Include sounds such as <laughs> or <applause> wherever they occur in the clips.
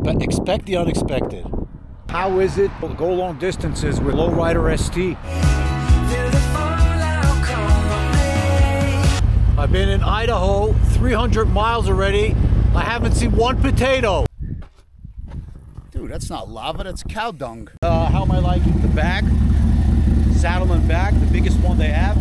Expect, expect the unexpected. How is it to go long distances with Low Rider ST? I've been in Idaho 300 miles already. I haven't seen one potato. Dude, that's not lava, that's cow dung. Uh, how am I liking the bag? and bag, the biggest one they have.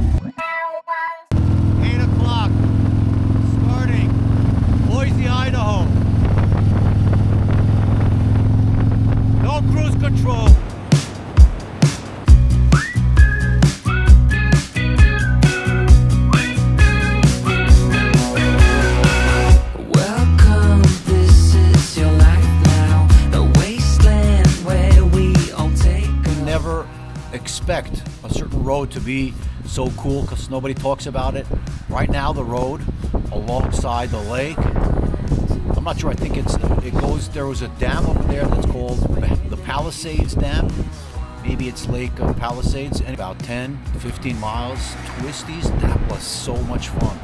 To be so cool because nobody talks about it. Right now, the road alongside the lake. I'm not sure. I think it's it goes. There was a dam over there that's called the Palisades Dam. Maybe it's Lake Palisades, and about 10, 15 miles twisties. That was so much fun.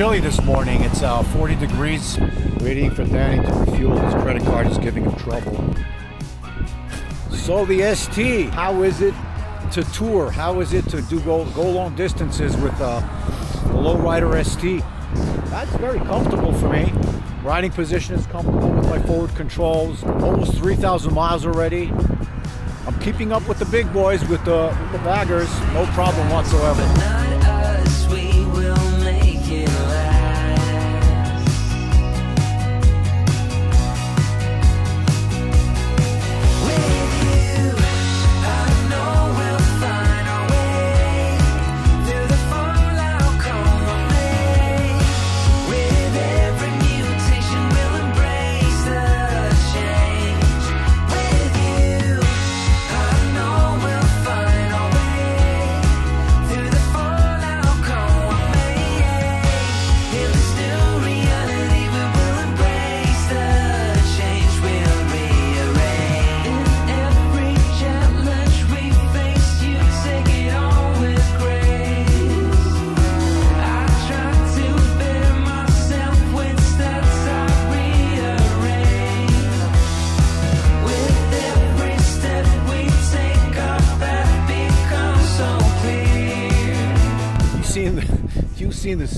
Chilly this morning. It's uh, 40 degrees. Waiting for Danny to refuel. His credit card is giving him trouble. So the ST, how is it to tour? How is it to do go, go long distances with uh, the Low Rider ST? That's very comfortable for me. Riding position is comfortable with my forward controls. Almost 3,000 miles already. I'm keeping up with the big boys, with the, with the baggers. No problem whatsoever.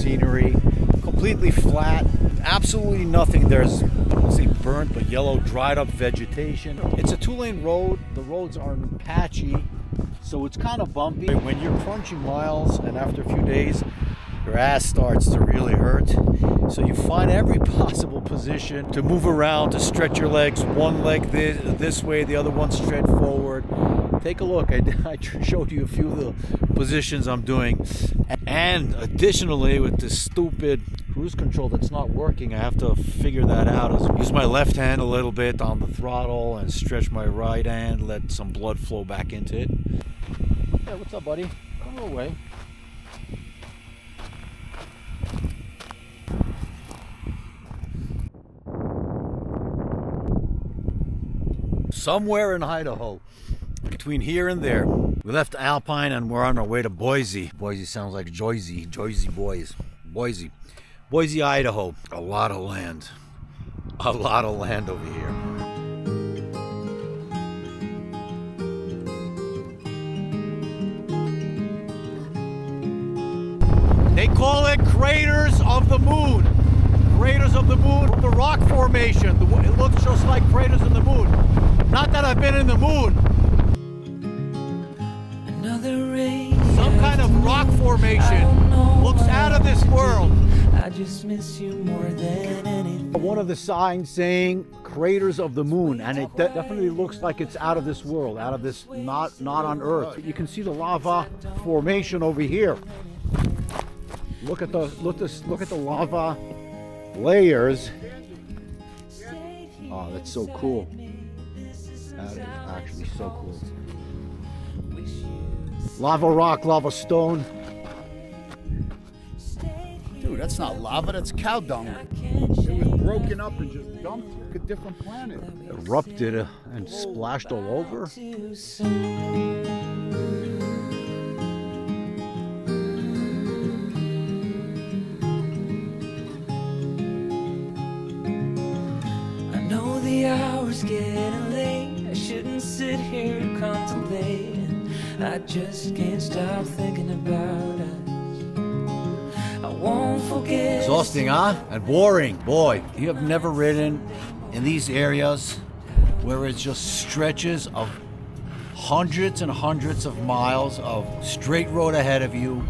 Scenery, completely flat, absolutely nothing. There's let's say burnt but yellow, dried up vegetation. It's a two-lane road. The roads are patchy, so it's kind of bumpy. When you're crunching miles, and after a few days, your ass starts to really hurt. So you find every <laughs> possible position to move around, to stretch your legs. One leg this, this way, the other one straight forward. Take a look. I, <laughs> I showed you a few of the positions I'm doing. And additionally, with this stupid cruise control that's not working, I have to figure that out. Use my left hand a little bit on the throttle and stretch my right hand, let some blood flow back into it. Hey, what's up, buddy? Come away. somewhere in Idaho, between here and there. We left Alpine and we're on our way to Boise. Boise sounds like Joyzy, Joyzy boys. Boise. Boise, Idaho. A lot of land. A lot of land over here. They call it craters of the moon. Craters of the moon, the rock formation. It looks just like craters in the moon. Not that I've been in the moon. Rock formation looks out of this world. I just miss you more than anything. One of the signs saying craters of the moon, and it de- definitely looks like it's out of this world, out of this, not not on Earth. You can see the lava formation over here. Look at the look this look at the lava layers. Oh, that's so cool. That is actually so cool. Lava rock, lava stone. Dude, that's not lava, that's cow dung. It was broken up and just dumped like a different planet. Erupted uh, and splashed all over. I know the hour's getting late. I shouldn't sit here contemplating. I just can't stop thinking about us. I won't forget. Exhausting, huh? And boring. Boy, you have never ridden in these areas where it's just stretches of hundreds and hundreds of miles of straight road ahead of you.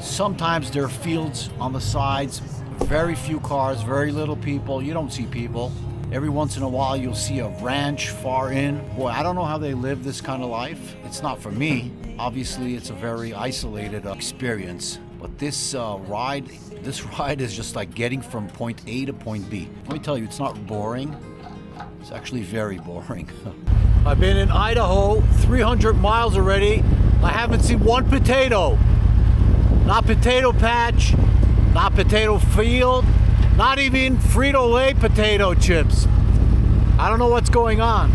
Sometimes there are fields on the sides, very few cars, very little people. You don't see people. Every once in a while, you'll see a ranch far in. Boy, I don't know how they live this kind of life. It's not for me. Obviously, it's a very isolated uh, experience. But this uh, ride, this <laughs> ride is just like getting from point A to point B. Let me tell you, it's not boring. It's actually very <laughs> boring. I've been in Idaho 300 miles already. I haven't seen one potato. Not potato patch, not potato field, not even Frito Lay potato chips. I don't know what's going on.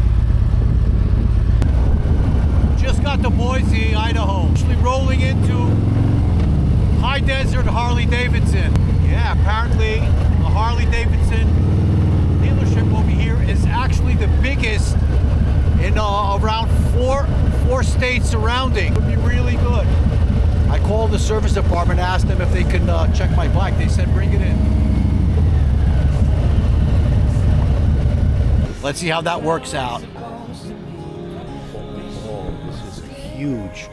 Just got to Boise, Idaho. Actually rolling into High Desert Harley Davidson. Yeah, apparently the Harley Davidson dealership over here is actually the biggest in uh, around four four states surrounding. Would be really good. I called the service department, asked them if they could uh, check my bike. They said bring it in. Let's see how that works out. Oh, this is a huge,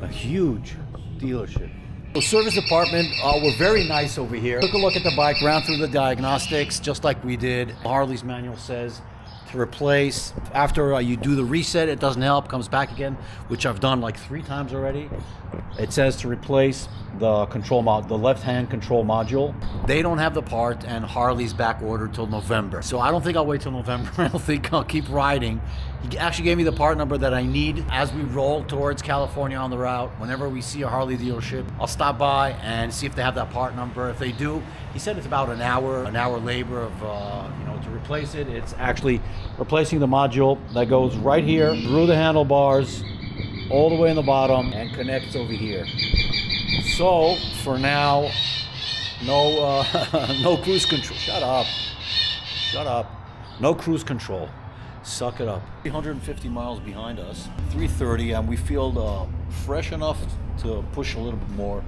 a huge dealership. The service department uh, were very nice over here. Took a look at the bike, ran through the diagnostics, just like we did. Harley's manual says replace. After uh, you do the reset, it doesn't help, comes back again, which I've done like three times already. It says to replace the control mod, the left-hand control module. They don't have the part, and Harley's back ordered till November. So I don't think I'll wait till November. <laughs> I don't think I'll keep riding. He actually gave me the part number that I need as we roll towards California on the route. Whenever we see a Harley dealership, I'll stop by and see if they have that part number. If they do, he said it's about an hour, an hour labor of, uh, you know, to replace it. It's actually replacing the module that goes right here through the handlebars, all the way in the bottom, and connects over here. So for now, no, uh, <laughs> no cruise control. Shut up. Shut up. No cruise control. Suck it up. 350 miles behind us. 330, and we feel uh, fresh enough to push a little bit more.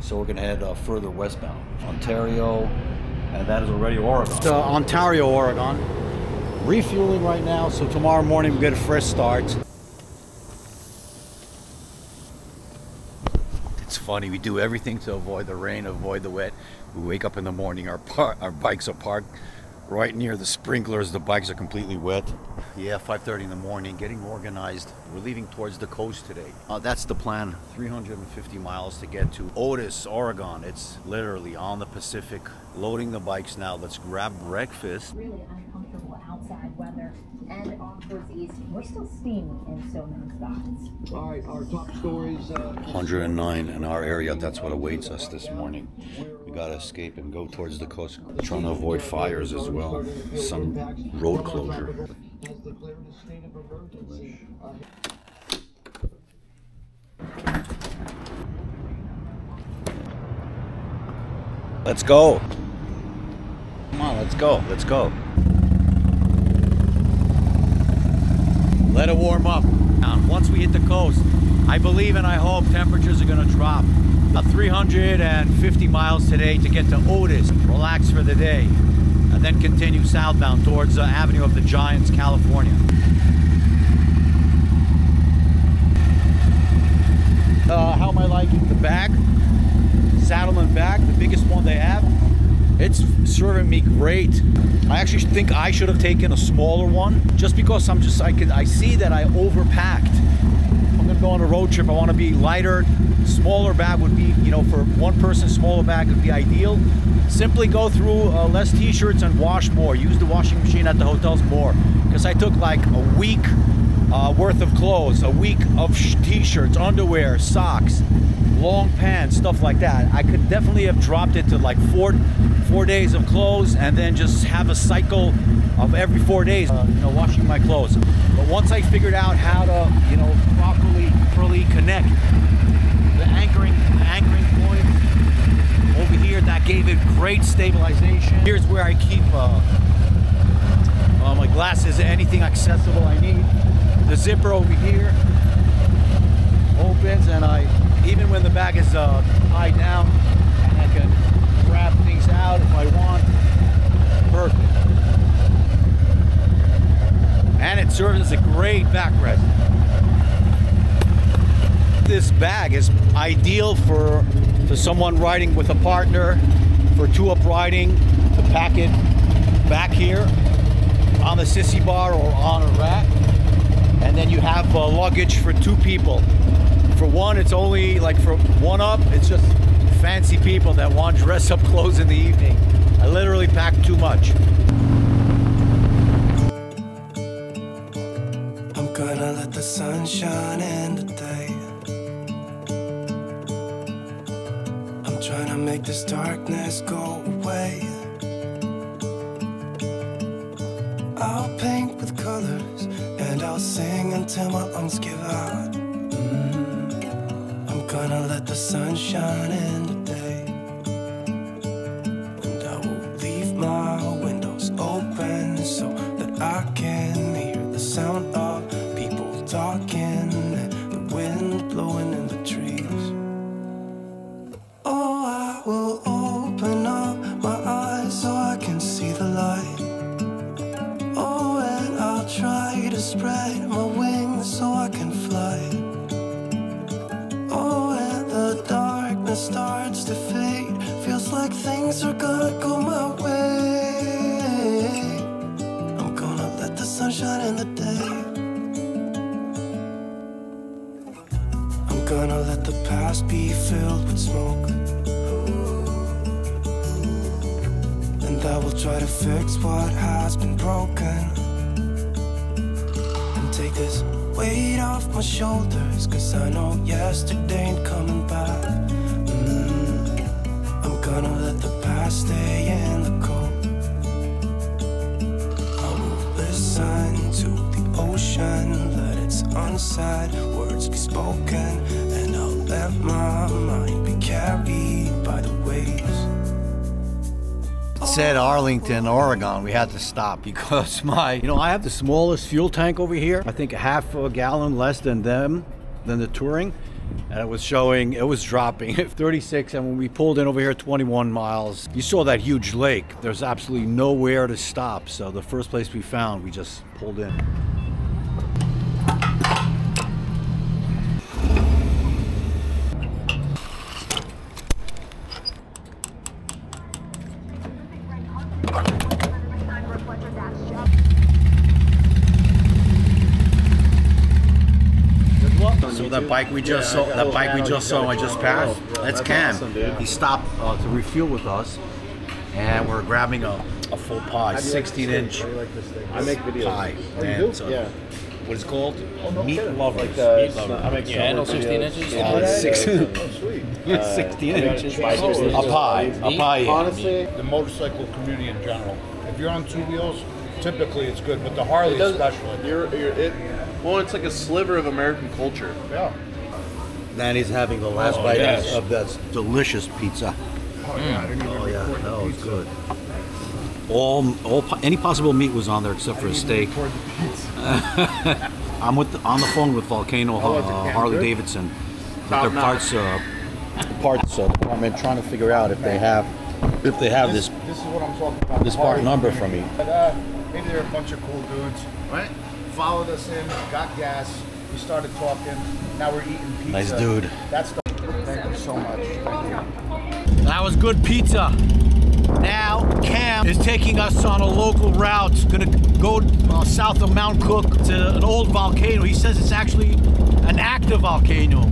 So we're gonna head uh, further westbound. Ontario, and that is already Oregon. It's, uh, Ontario, Oregon. Refueling right now, so tomorrow morning we get a fresh start. It's funny. We do everything to avoid the rain, avoid the wet. We wake up in the morning. Our par- our bikes are parked right near the sprinklers. The bikes are completely wet. Yeah, 5:30 in the morning. Getting organized. We're leaving towards the coast today. Uh, that's the plan. 350 miles to get to Otis, Oregon. It's literally on the Pacific. Loading the bikes now. Let's grab breakfast. really uncomfortable outside weather and off towards the east. We're still steamy in so many spots. All right, our top stories. Uh, 109 in our area. That's what awaits us this morning. We gotta escape and go towards the coast. Trying to avoid fires as well. Some road closure. has declared a state of emergency. Let's go. Come on, let's go. Let's go. Let it warm up. Once we hit the coast, I believe and I hope temperatures are going to drop. About 350 miles today to get to Otis, relax for the day, and then continue southbound towards the Avenue of the Giants, California. Uh, how am I liking the bag? Saddlemen bag, the biggest one they have. It's serving me great. I actually think I should have taken a smaller one, just because I'm just I can I see that I overpacked. I'm gonna go on a road trip. I want to be lighter, smaller bag would be, you know, for one person, smaller bag would be ideal. Simply go through uh, less t-shirts and wash more. Use the washing machine at the hotels more. Because I took like a week uh, worth of clothes, a week of t-shirts, underwear, socks, long pants, stuff like that. I could definitely have dropped it to like four, four days of clothes, and then just have a cycle of every four days, uh, you know, washing my clothes. But once I figured out how to, you know, properly, properly connect the anchoring, the anchoring point over here, that gave it great stabilization. Here's where I keep uh, uh, my glasses, anything accessible I need. The zipper over here opens, and I, even when the bag is uh, tied down, I can things out if I want. Perfect. And it serves as a great backrest. This bag is ideal for for someone riding with a partner, for two-up riding, to pack it back here on the sissy bar or on a rack. And then you have uh, luggage for two people. For one, it's only like for one up, it's just fancy people that want dress up clothes in the evening. I literally pack too much. I'm gonna let the sun shine in the day. I'm trying to make this darkness go away. I'll paint with colors and I'll sing until my lungs give out. Mhm. I'm gonna let the sun shine in like things are gonna go my way. I'm gonna let the sun shine in the day. I'm gonna let the past be filled with smoke. And I will try to fix what has been broken. And take this weight off my shoulders. Cause I know yesterday ain't coming back. Stay in the cold. I will listen to the ocean, let its unsaid words be spoken, and I'll let my mind be carried by the waves. said Arlington, Oregon, we had to stop because <laughs> my, you know, I have the smallest fuel tank over here. I think a half a gallon less than them, than the Touring. And it was showing, it was dropping <laughs> 36. And when we pulled in over here, 21 miles, you saw that huge lake. There's absolutely nowhere to stop. So the first place we found, we just pulled in. So that bike we just saw, that bike we just saw, I just passed. That's Cam. He stopped uh, to refuel with us, and we're grabbing a, a full pie, 16 inch I make videos. pie. Oh, so, Yeah. what is it called? no Meat lovers. Like the- Meat lovers. I make Yeah, summer 16 videos. inches. Yeah, Oh, yeah, six- yeah. Oh, <laughs> 16 I inches. bike A pie, a pie. yeah. Honestly, the motorcycle community in general. If you're on two wheels, typically it's good, but the Harley especially. You're, you're, it, well, it's like a sliver of American culture. Yeah. Danny's having the last Oh, bite yes. of that delicious pizza. Oh yeah, I didn't even Oh yeah, record the that was pizza. good. All, all, po- any possible meat was on there except for a steak. Record the pizza. <laughs> I'm with the, on the phone with Volcano was it, uh, Cam? Harley Good? Davidson, with Top their notch. parts uh, parts uh, department, trying to figure out if they have if they have This, this this is what I'm talking about. this part Harley number community. from me. But, uh, maybe they're a bunch of cool dudes, right? Followed us in, got gas. We started talking. Now we're eating pizza. Nice dude. That's the. Thank you so much. You. That was good pizza. Now Cam is taking us on a local route. Gonna go uh, south of Mount Cook to an old volcano. He says it's actually an active volcano.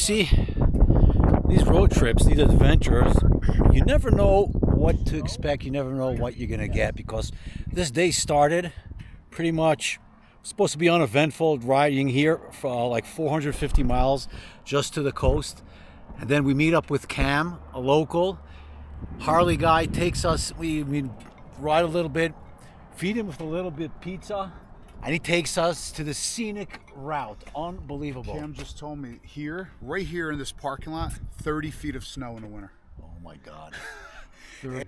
See, these road trips, these adventures, you never know what to expect. You never know what you're gonna get because this day started pretty much supposed to be uneventful, riding here for uh, like 450 miles just to the coast, and then we meet up with Cam, a local Harley guy, takes us. We, we ride a little bit, feed him with a little bit pizza, and he takes us to the scenic route. Unbelievable. Cam just told me here, right here in this parking lot, 30 feet of snow in the winter. Oh my God. <laughs>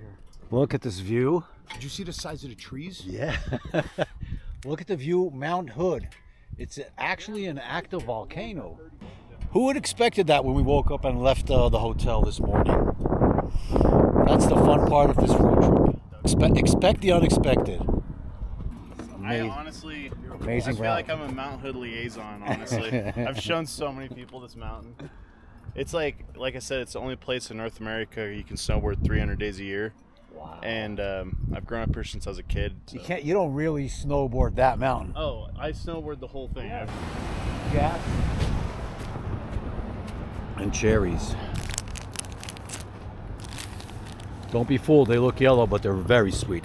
Look at this view. Did you see the size of the trees? Yeah. <laughs> Look at the view, Mount Hood. It's actually an active volcano. Who would expected that when we woke up and left uh, the hotel this morning? That's the fun part of this road trip. Expect, expect the unexpected. I Amazing. honestly, Amazing I feel route. like I'm a Mount Hood liaison. <laughs> Honestly, I've shown so many people this mountain. It's like, like I said, it's the only place in North America you can snowboard 300 days a year. Wow. And um, I've grown up here since I was a kid. You can't. You don't really snowboard that mountain. Oh, I snowboard the whole thing. I've- Gas. And cherries. Don't be fooled. They look yellow, but they're very sweet.